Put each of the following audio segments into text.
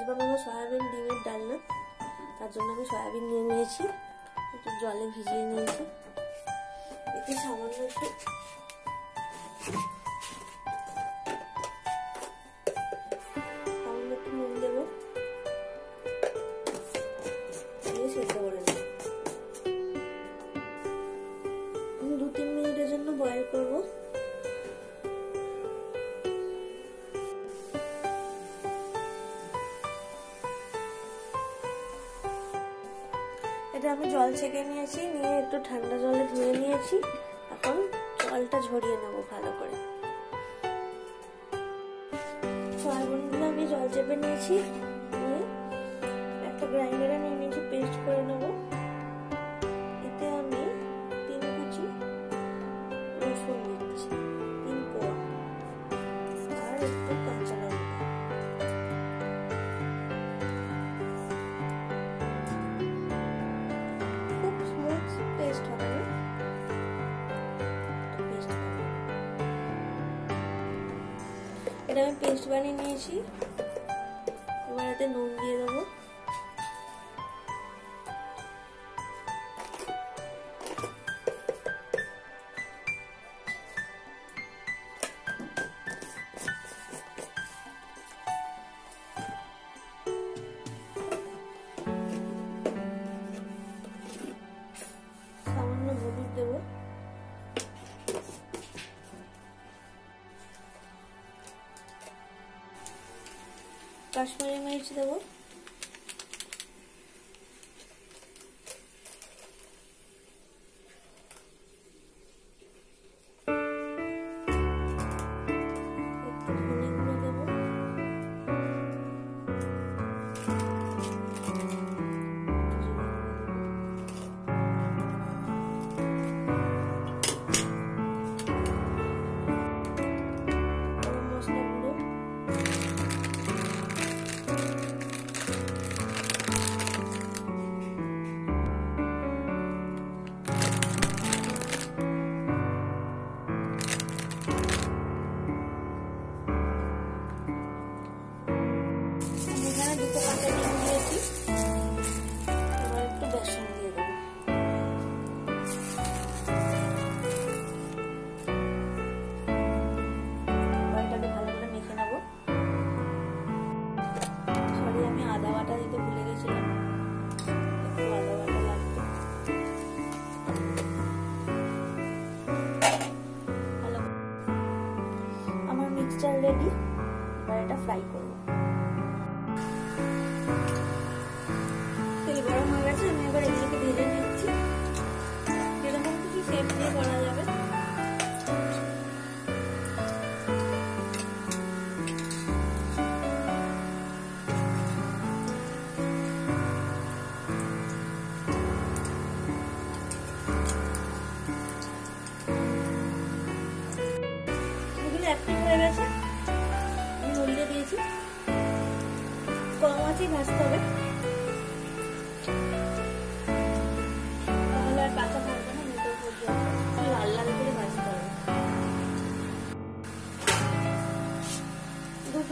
আজ বানাবো সয়াবিন ডিমের ডালনা। তার জন্য আমি সয়াবিন নিয়ে নিয়েছি। একটু জলে ভিজিয়ে নিয়েছি। এতে সামান্য একটু জল ছেঁকে নিয়েছি, নিয়ে একটু ঠান্ডা জলে ধুয়ে নিয়েছি। এখন জলটা ঝরিয়ে নেব ভালো করে। আমি জল চেপে নিয়েছি, নিয়ে একটা গ্রাইন্ডারে নিয়ে নিয়েছি পেস্ট করে নেব। এটা আমি পেস্ট বানিয়ে নিয়েছি। এবার এতে নুন দিয়ে দেবো। কাশ্মীরি মির্চ দেবো দুটো কাঁচা এবার একটু বেসন দিয়ে দেবো ভালো করে মেখে নেব সরি আমি আদা বাটা দিতে ভুলে গেছিলাম মিক্সচার রেডি এবার ফ্রাই করব। হয়ে গেছে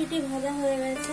পিটি ভাজা হয়ে গেছে।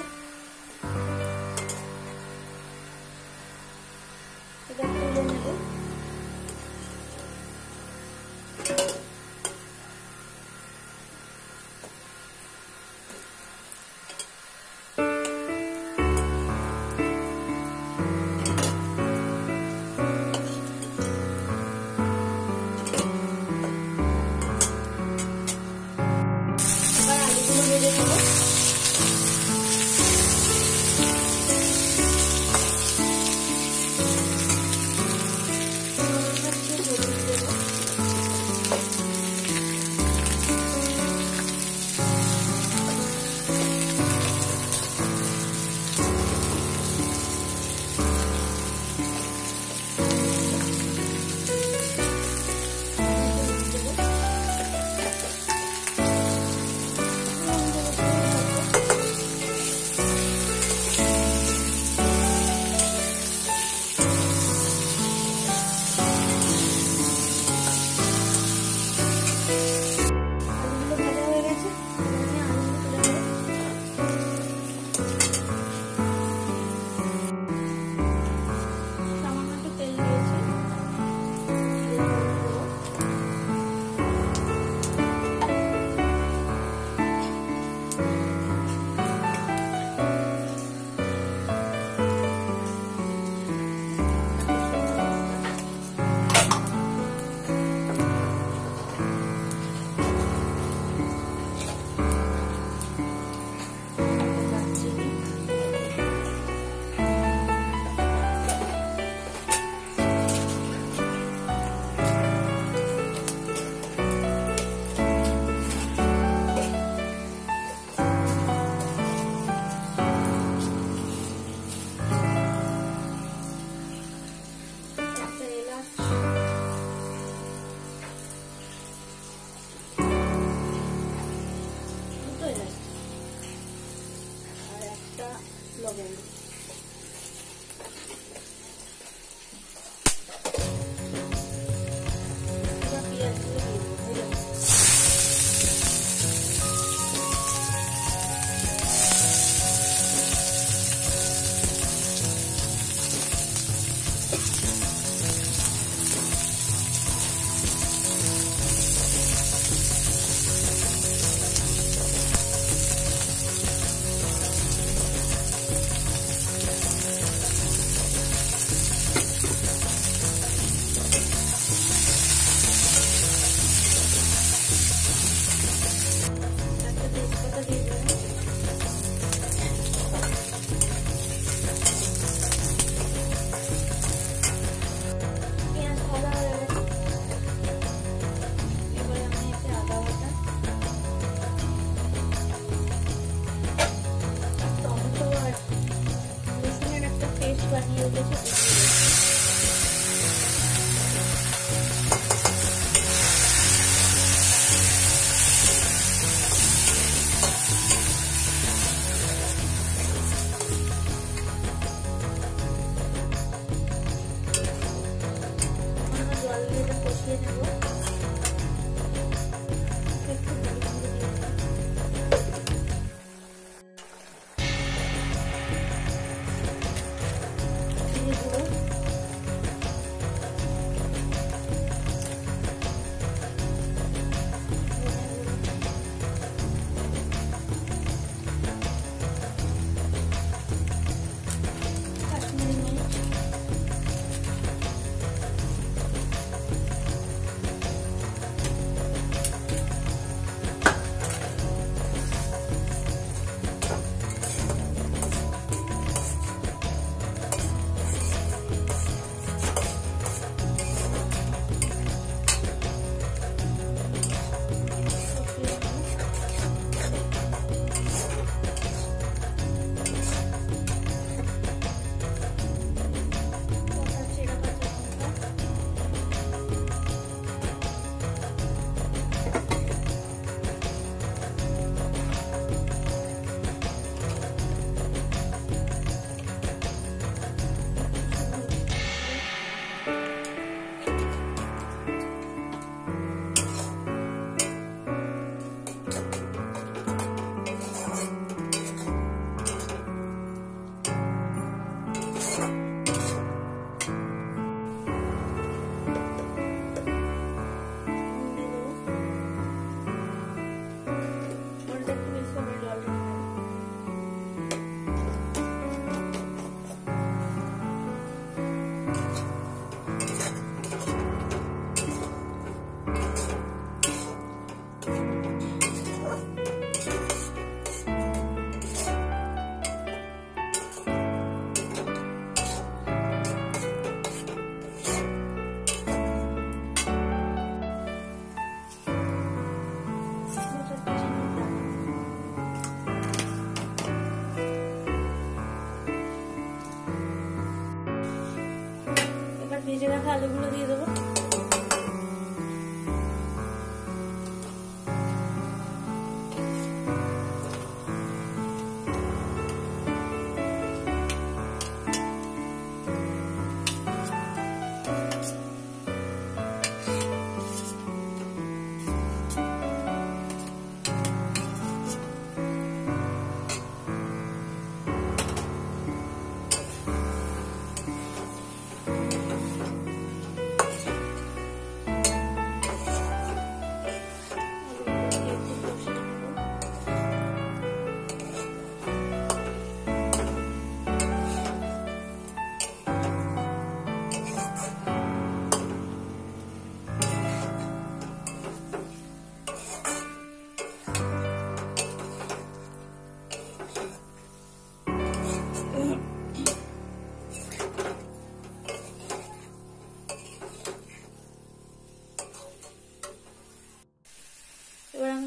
ভেজে রাখা আলুগুলো দিয়ে দেবো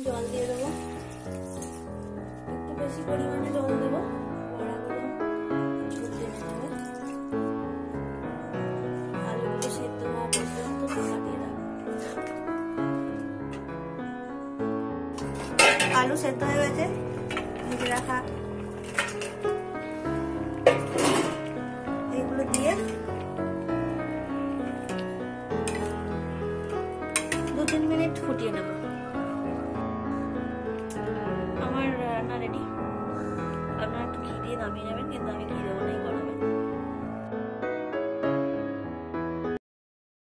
জল দিয়ে দেবো। একটু বেশি পরিমাণে জল দেবো। আলু সেদ্ধ হয়ে গেছে। ভেজে রাখা